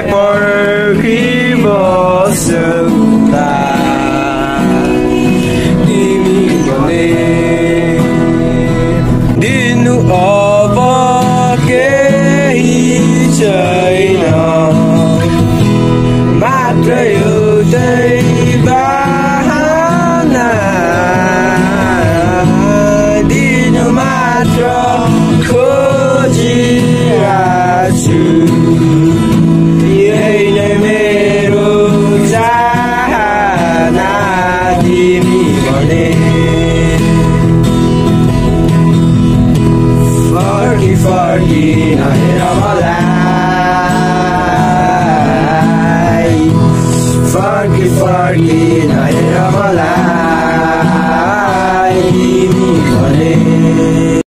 तिमीलाई पर्खिबस्दा तिमी भने दिनु mi vane Fargi fargi na hera malai Fargi fargi na hera malai